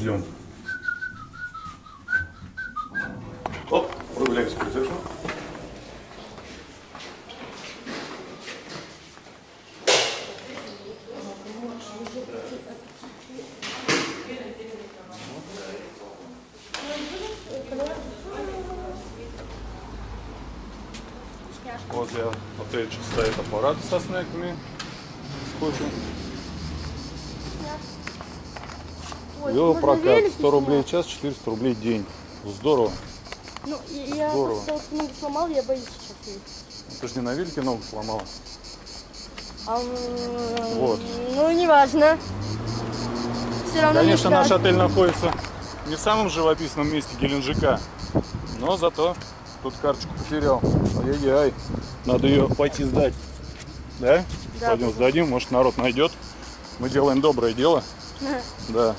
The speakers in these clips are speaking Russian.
ждем. Оп, прогуляемся по ресепшену. Возле отельчика стоит аппарат со снеками, с кофе. Ой, Велопрокат можно велик 100 рублей в час, 400 рублей в день. Здорово. Ну, я, Здорово. что ногу сломал, я боюсь сейчас ездить. Ты же не на велике ногу сломала. А, Вот. Ну, неважно. Все равно Конечно, не наш отель находится не в самом живописном месте Геленджика, но зато тут карточку потерял. Ай-яй-яй, надо ее пойти сдать. Да? Да, Пойдем сдадим, может народ найдет. Мы делаем доброе дело. Да,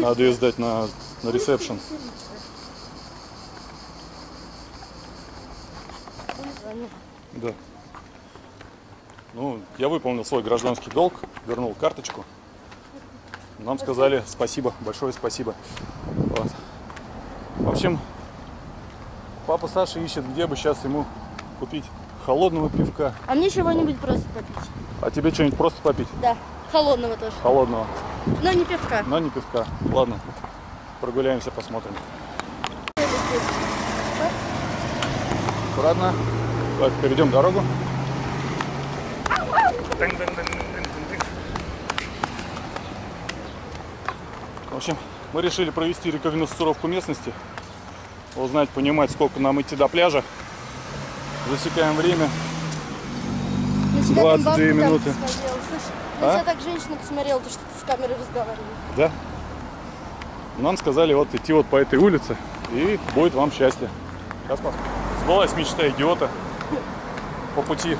надо ее сдать на, на ресепшн. Да. Ну, я выполнил свой гражданский долг, вернул карточку. Нам сказали спасибо, большое спасибо. Вот. В общем, папа Саша ищет, где бы сейчас ему купить холодного пивка. А мне чего-нибудь просто попить. А тебе что-нибудь просто попить? Да, холодного тоже. Холодного, Но не пивка. но не пивка. Ладно, прогуляемся, посмотрим. Аккуратно. Так, перейдем дорогу. В общем, мы решили провести рекогносцировку местности, узнать, понимать, сколько нам идти до пляжа. Засекаем время. На тебя 22 там бабка так минуты. посмотрела. А? тебя так женщина посмотрела, то, что ты с камерой разговариваешь. Да? Нам сказали вот идти вот по этой улице, и будет вам счастье. Сейчас посмотрим. Сбылась мечта идиота по пути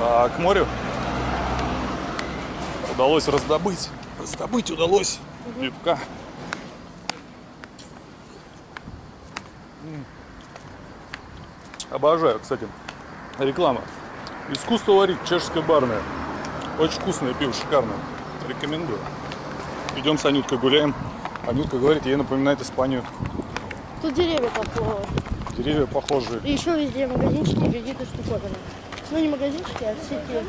а, к морю. Удалось раздобыть. Раздобыть удалось пивка. М. Обожаю, кстати, реклама. Искусство варить, чешская барная. Очень вкусное пиво, шикарное. Рекомендую. Идем с Анюткой гуляем. Анютка говорит, ей напоминает Испанию. Тут деревья похожи. Деревья похожие. И еще везде магазинчики и какие-то штуковины. Ну, не магазинчики, а всякие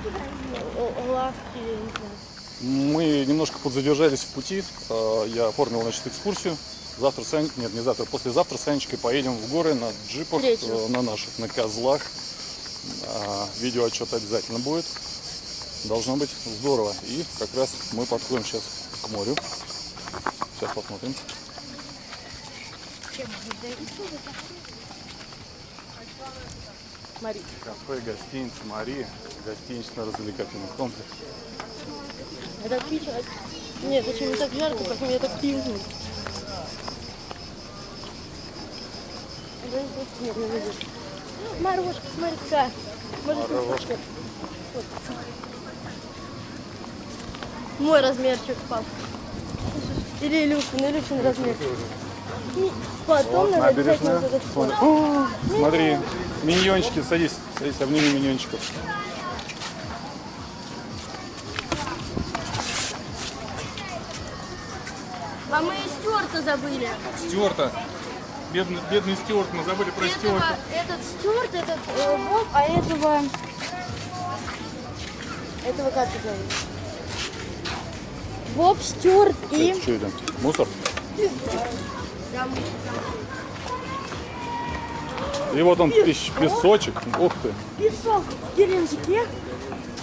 э, лавки, не знаю. Мы немножко подзадержались в пути. Э, Я оформил, значит, экскурсию. Завтра с Ань- нет, не завтра, послезавтра с Анечкой поедем в горы на джипах, Третью. э, на наших, на козлах. А, Видеоотчет обязательно будет. Должно быть здорово. И как раз мы подходим сейчас к морю. Сейчас посмотрим. Смотри. Кафе, гостиница Мария, гостинично-развлекательный комплекс. Это а- Нет, зачем не так жарко, как мне так пивно. Морожка, смотри, какая. Может, Морожка. Вот. Мой размерчик, пап. Или Илюшин, Илюшин размер. И Потом Вот, набережная. Смотри. О, смотри, миньончики, садись, садись, обними миньончиков. А мы и Стюарта забыли. Стюарта. Бедный, бедный Стюарт, мы забыли про Этого, Стюарта. этот Стюарт, этот э, Боб, а этого... Этого как его зовут? Боб, Стюарт и... Что это? Мусор? И вот он пес- песочек. Ух ты. Песок в Геленджике.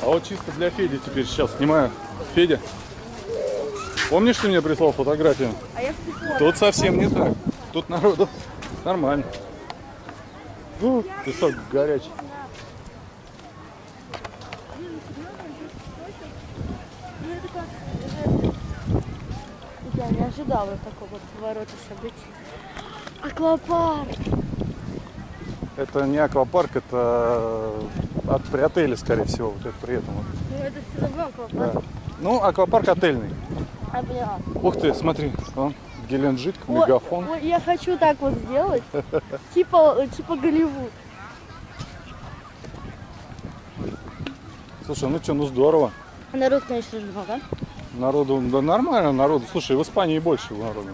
А вот чисто для Феди теперь сейчас снимаю. Федя, помнишь, ты мне прислал фотографию? А я в песок. Тут совсем не так. Тут народу нормально. Фу, песок горячий. Ну, это как... это- Я не ожидала такого поворота событий. Аквапарк. Это не аквапарк, это от при отеле, скорее всего, вот это при этом. вот. Ну, это все равно аквапарк. Да. Ну, аквапарк отельный. А, бля. Ух ты, смотри, он Геленджик, Ой, мегафон. ой, я хочу так вот сделать. Типа, типа Голливуд. Слушай, ну что, ну здорово. А народ, конечно же, много. Народу, да нормально народу. Слушай, в Испании больше народу.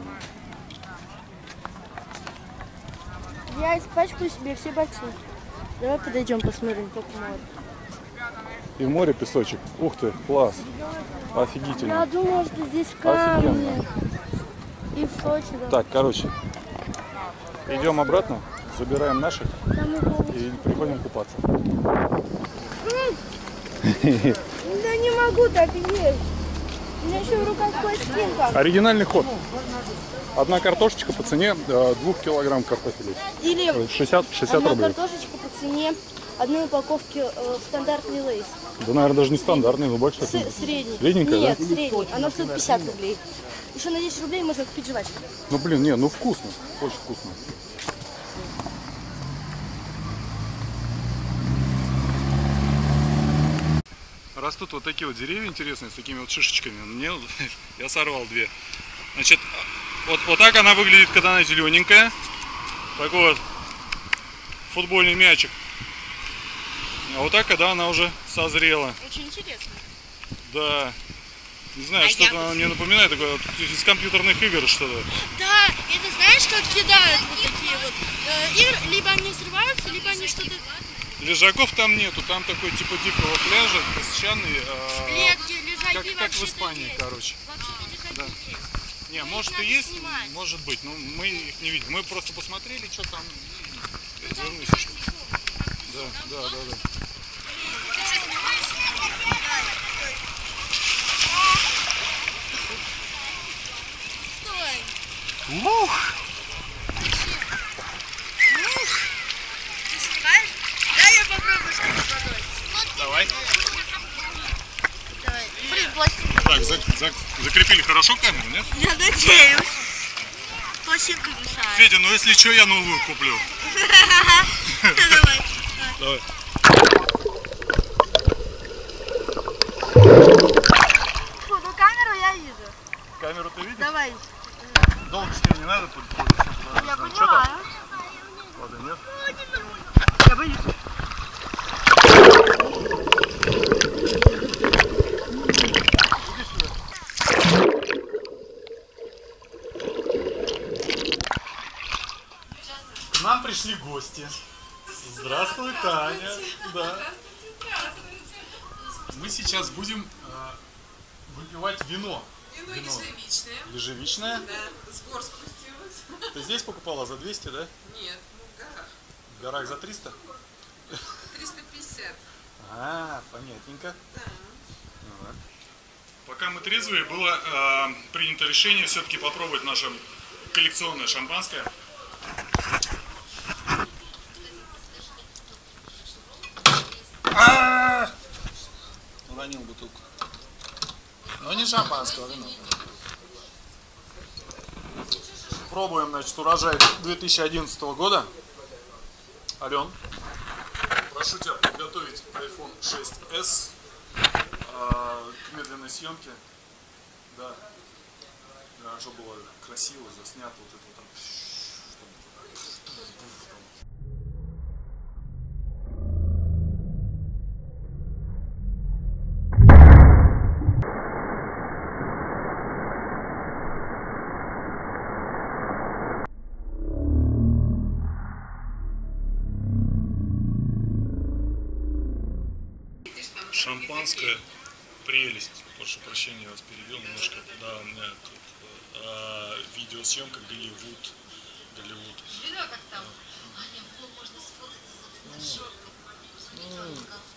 Я испачкаю себе все ботинки. Давай подойдем посмотрим, как море. И в море песочек. Ух ты, класс. Я Офигительно. думала, что здесь камни. Офигенно. И в Сочи, да. Так, короче, идем обратно, забираем наших и приходим купаться. Могу так есть. У меня еще в руках пластинка. Оригинальный ход. Одна картошечка по цене э, двух килограмм картофеля. Или 60, 60 одна рублей. картошечка по цене одной упаковки э, стандартный лейс. Да, наверное, даже не стандартный, но больше. С- средний. Средненькая, Нет, да? средний. Она стоит 50 рублей. Еще на 10 рублей можно купить жвачку. Ну, блин, не, ну вкусно. Очень вкусно. Растут вот такие вот деревья интересные, с такими вот шишечками. Мне, я сорвал две. Значит, вот, вот так она выглядит, когда она зелененькая. Такой вот футбольный мячик. А вот так, когда она уже созрела. Очень интересно. Да. Не знаю, А что-то она мне напоминает, такое вот из компьютерных игр что-то. Да, это знаешь, как кидают вот такие вот э, игры, либо они взрываются, либо они что-то... Лежаков там нету, там такой типа дикого пляжа, песчаный. где лежаки как, как в Испании, есть. короче. Да. есть. Не, может и есть, снимать. может быть, но мы их не видим. Мы просто посмотрели, что там. и развернулись еще. Да, да, да, да. Стой. Ух! Ты снимаешь? Да, я попробую что-то водой. Давай. Давай. Блин, пластинка. Так, зак- зак- закрепили хорошо камеру, нет? Я надеюсь. Пластинка мешает. Федя, ну если что, я новую куплю. Давай. Давай. Фу, ну камеру я вижу. Камеру ты видишь? Давай. Долго с ней не надо. Я понимаю. Ладно, нет? Я боюсь. Пришли гости. Здравствуй, Таня. Да. Мы сейчас будем э, выпивать вино. Вино Вино. ежевичное. Ежевичное. Да, с гор спустилась. Ты здесь покупала за 200, да? Нет, ну в горах. В горах за 300? 350. А, понятненько. Да. Ага. Пока мы трезвые, было э, принято решение все-таки попробовать наше коллекционное шампанское. Уронил бутылку. Но не шампанского, вино. Пробуем, значит, урожай 2011 года. Ален, прошу тебя подготовить iPhone 6s а, к медленной съемке. Да. Да, чтобы было красиво, заснято вот это вот там. съемка Голливуд. Голливуд. Видно, как там? Аня, ну, можно сфоткаться за. Ну, ну.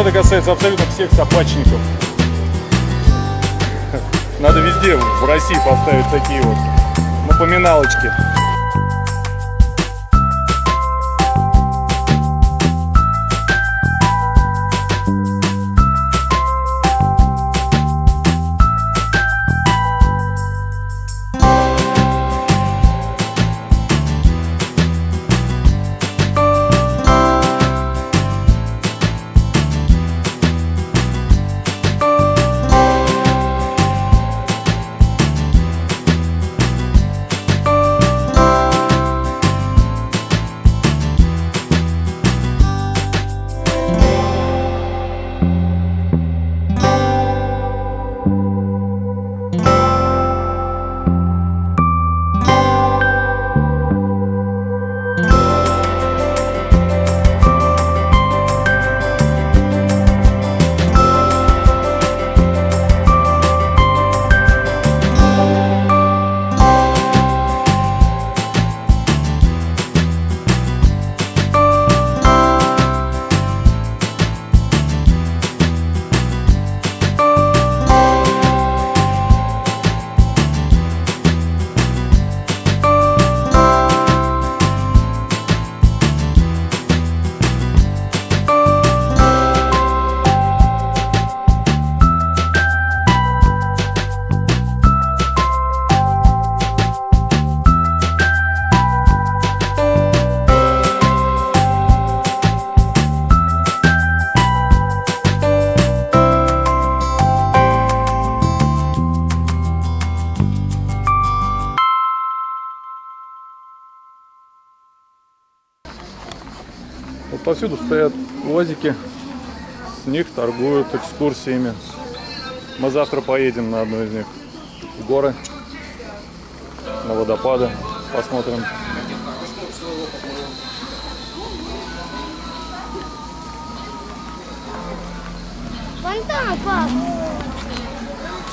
Это касается абсолютно всех собачников. Надо везде в России поставить такие вот напоминалочки. Повсюду стоят УАЗики, с них торгуют экскурсиями. Мы завтра поедем на одну из них в горы, на водопады, посмотрим. Фонтан, пап.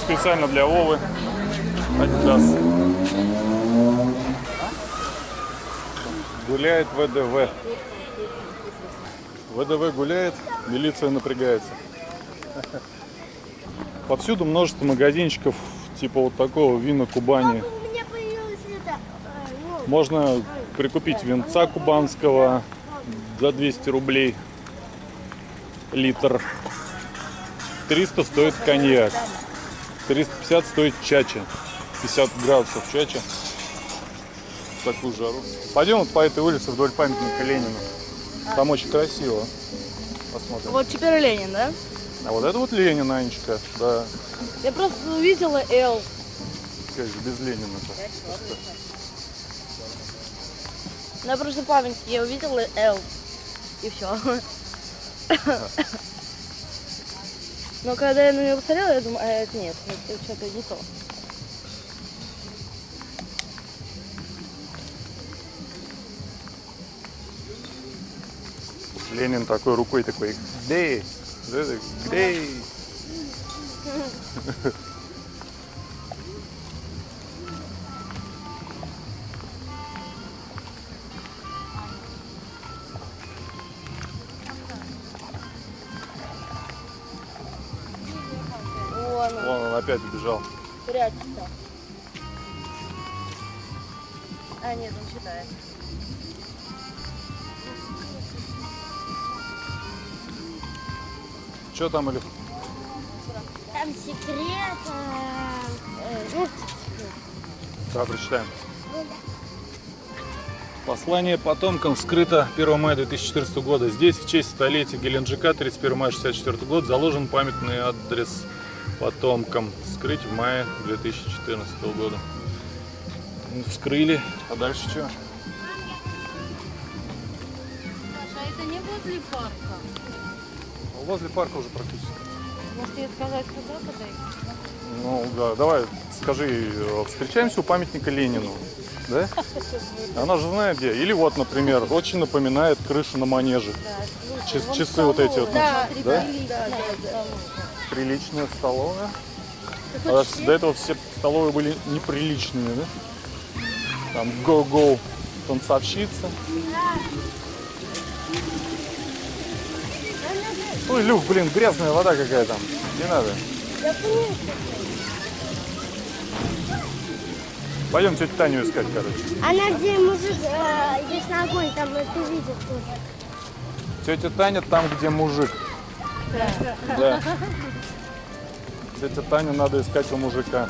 Специально для Вовы Adidas. Гуляет ВДВ. ВДВ гуляет, милиция напрягается. Повсюду множество магазинчиков, типа вот такого вина Кубани. Э, ну, Можно прикупить винца кубанского за 200 рублей литр. 300 стоит коньяк. 350 стоит чача. 50 градусов чача. В такую жару. Пойдем вот по этой улице вдоль памятника Ленину. Там очень красиво. Посмотрим. Вот теперь Ленин, да? А вот это вот Ленин, Анечка. Да. Я просто увидела Л. Как же без Ленина-то. На прошлой памятнике я увидела Л. И все. Но когда я на нее посмотрела, я думаю, а это нет, это что-то не то. Ленин такой рукой такой, где? Где? Вон он, опять убежал. прячется. А, нет, он читает. Что там, Илюх? Там секрет. э, ну, Да, прочитаем. Послание потомкам скрыто 1 мая 2014 года. Здесь в честь столетия Геленджика 31 мая 64 год заложен памятный адрес потомкам. Скрыть в мае 2014 года. Ну, Вскрыли. А дальше что? Саша, это не возле парка. Возле парка уже практически. Может, ей сказать сюда подойти? Ну да, давай скажи, э, встречаемся у памятника Ленину. Да? Она же знает где. Или вот, например, очень напоминает крышу на манеже. Час- часы вот эти вот. Да, Да? да, да, да. Приличная столовая. А до этого все столовые были неприличными, да? Там go-go танцовщица. Ой, Люк, блин, грязная вода какая там. Не надо. Пойдем тетю Таню искать, короче. Она где мужик, э, есть на огонь, там ты видишь тоже. Тетя Таня там, где мужик. Да. Тетя Таню надо искать у мужика.